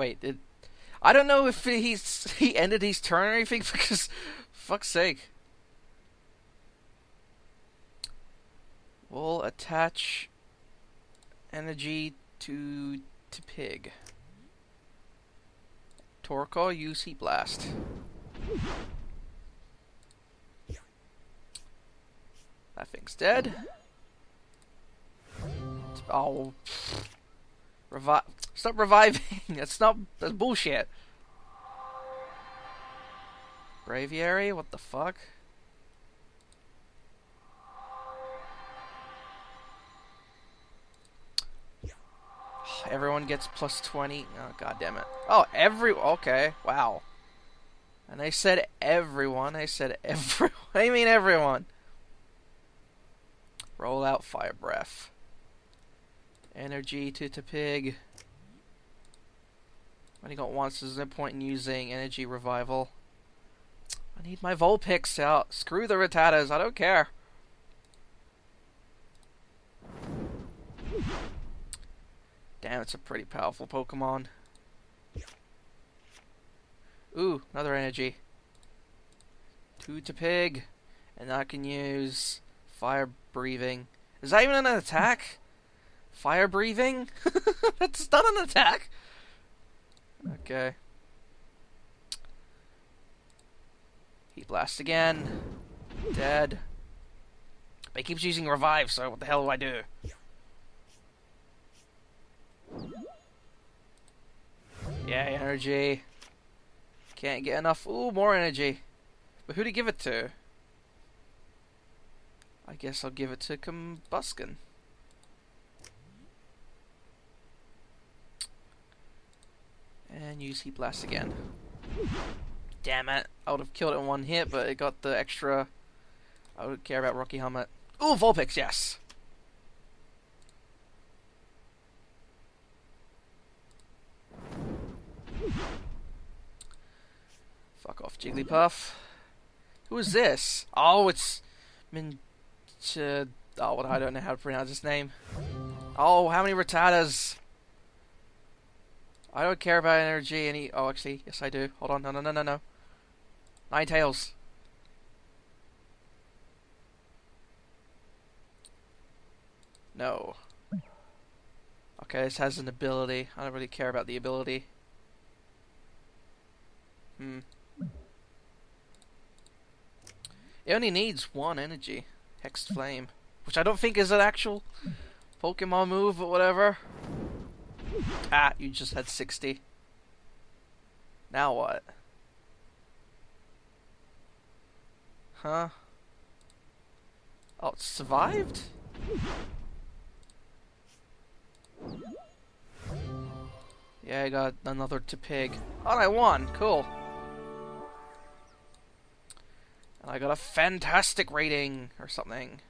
Wait, it, I don't know if he's he ended his turn or anything because, fuck's sake. We'll attach energy to to pig. Torkoal, use heat blast. That thing's dead. Oh, revive! Stop reviving. That's not. That's bullshit. Braviary? What the fuck? Everyone gets plus 20. Oh, god damn it. Oh, every. Okay, wow. And I said everyone. I said everyone. I mean everyone. Roll out fire breath. Energy to the pig. He got once, there's no point in using energy revival. I need my Vulpix out. Screw the Rattatas, I don't care. Damn, it's a pretty powerful Pokemon. Ooh, another energy. Two to pig. And I can use fire breathing. Is that even an attack? Fire breathing? That's not an attack. Okay. Heat blast again. Dead. But he keeps using revive, so what the hell do I do? Yeah, energy. Can't get enough. Ooh, more energy. But who do to give it to? I guess I'll give it to Combusken. And use Heat Blast again. Damn it. I would have killed it in one hit, but it got the extra... I don't care about Rocky Helmet. Ooh, Vulpix, yes! Fuck off, Jigglypuff. Who is this? Oh, it's... Min... Uh, oh, what I don't know how to pronounce his name. Oh, how many Rattatas? I don't care about energy any. Oh, actually, yes, I do. Hold on, no, no, no, no, no. tails. No. Okay, this has an ability. I don't really care about the ability. Hmm. It only needs one energy. Hexed Flame. Which I don't think is an actual Pokemon move, but whatever. Ah, you just had 60. Now what? Huh? Oh, it survived? Yeah, I got another to pig. Oh, I won! Cool. And I got a fantastic rating, or something.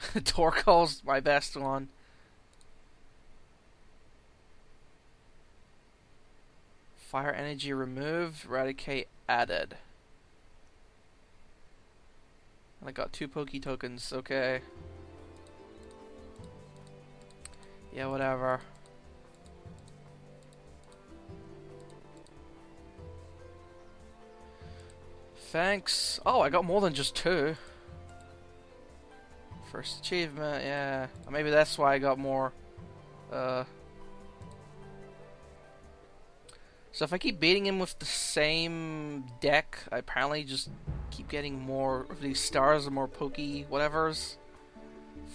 Torkoal's my best one. Fire energy removed, Raticate added. I got two Poke tokens, okay. Yeah, whatever. Thanks. Oh, I got more than just two. First achievement, yeah. Maybe that's why I got more. Uh, So if I keep beating him with the same deck, I apparently just keep getting more of these stars and more pokey whatevers.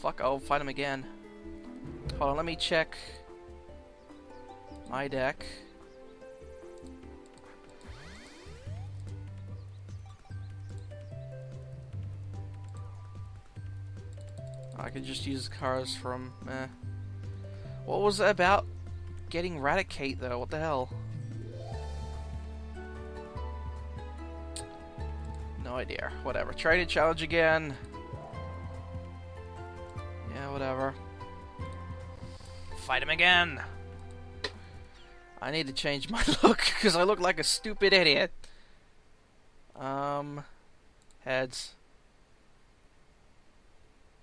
Fuck, I'll fight him again. Hold on, let me check my deck. I could just use cars from, eh. What was it about getting Raticate though? What the hell? No idea. Whatever. Training challenge again. Yeah, whatever. Fight him again. I need to change my look because I look like a stupid idiot. Um, heads.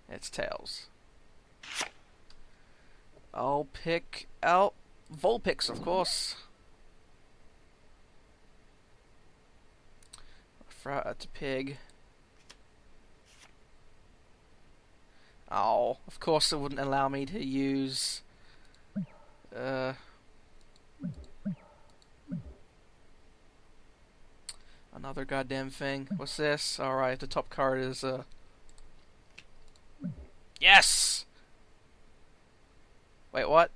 It's tails. I'll pick out Vulpix, of course. Fra to pig. Oh, of course it wouldn't allow me to use... Uh... Another goddamn thing. What's this? Alright, the top card is, uh... Yes! Wait, what?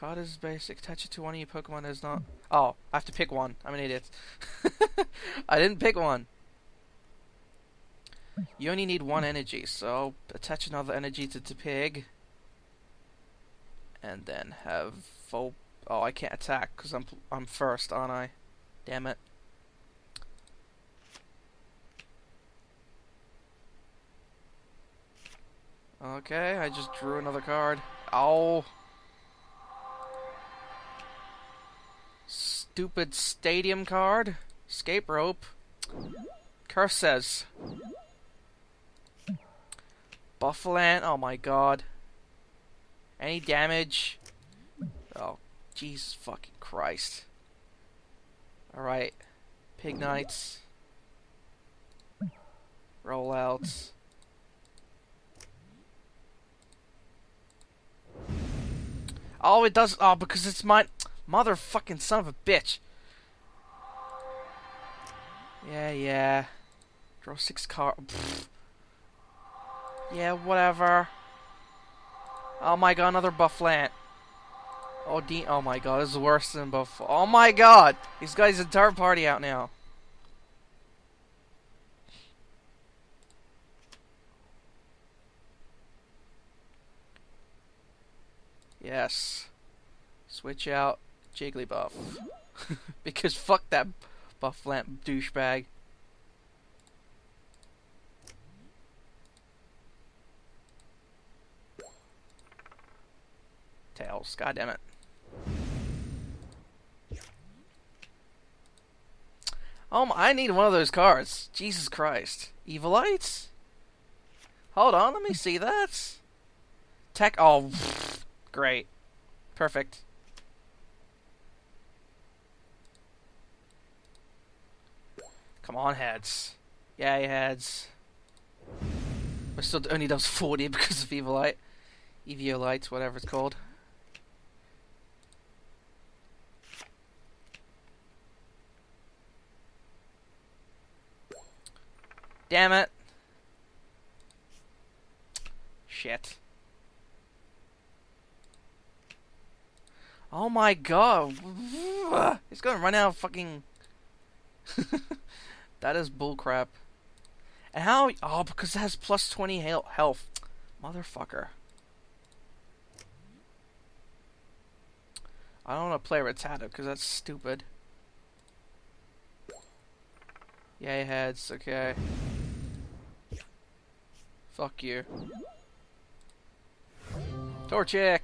Card is basic. Attach it to one of your Pokemon is not... Oh, I have to pick one. I'm an idiot. I didn't pick one. You only need one energy, so attach another energy to the pig. And then have Vol... Oh, I can't attack because I'm, I'm first, aren't I? Damn it. Okay, I just drew another card. Oh. Stupid stadium card. Escape rope. Curse says. Buffalo. Oh my god. Any damage? Oh, Jesus fucking Christ. Alright. Pignites. Rollouts. Oh, it does. Oh, because it's my motherfucking son of a bitch. Yeah, yeah. Draw six cards. Yeah, whatever. Oh my god, another Bouffalant. Oh, Dean. Oh my god, this is worse than Buff. Oh my god! He's got his entire party out now. Yes. Switch out Jigglypuff. because fuck that Bouffalant douchebag. Tails, god damn it. Oh, I need one of those cards. Jesus Christ. Evilites? Hold on, let me see that. Tech. Oh, great. Perfect. Come on, heads. Yay, heads. But still only does 40 because of Evilite. Eviolite, whatever it's called. Damn it. Shit. Oh my god. It's gonna run out of fucking... that is bullcrap. And how... Oh, because it has plus 20 health. Motherfucker. I don't want to play Rattata because that's stupid. Yay heads, okay. Fuck you. Torchic!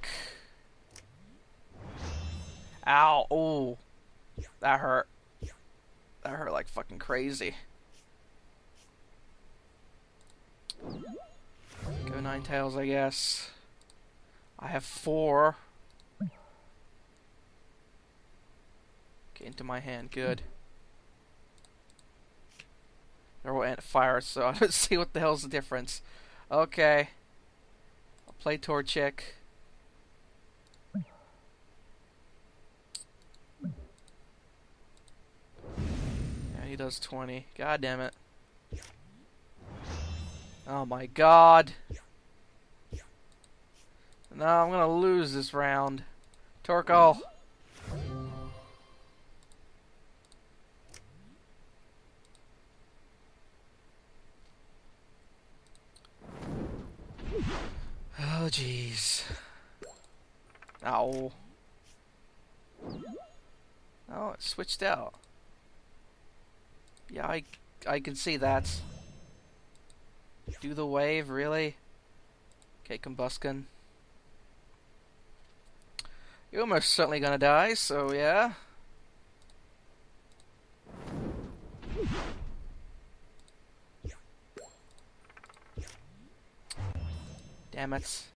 Ow, oh. That hurt. That hurt like fucking crazy. Go Ninetales, I guess. I have four. Get into my hand, good. They're all fire, so I don't see what the hell's the difference. Okay. I'll play Torchic. Does 20. God damn it. Oh my god. No, I'm gonna lose this round. Torkoal. Oh, jeez. Ow. Oh, it switched out. Yeah, I, I can see that. Do the wave, really? Okay, Combusken. You're almost certainly gonna die, so yeah. Damn it.